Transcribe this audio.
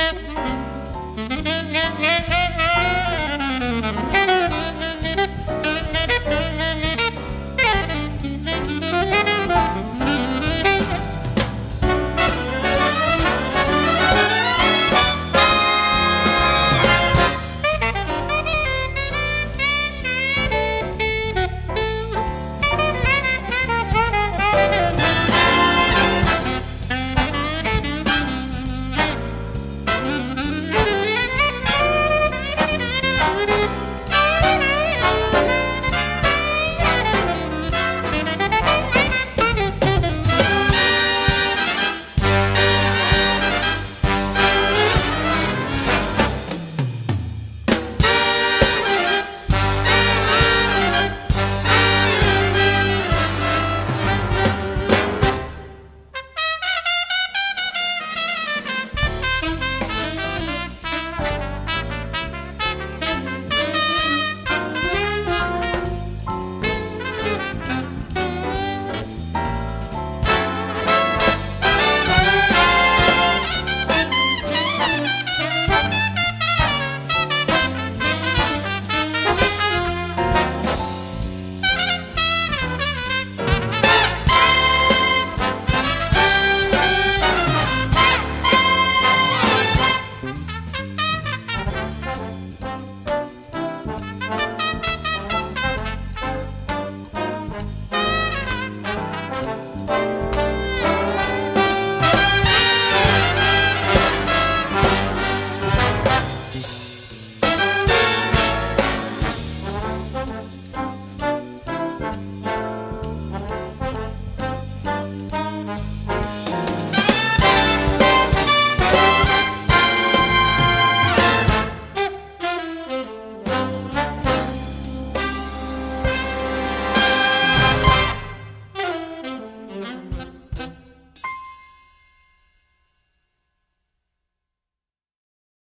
Mm-hmm.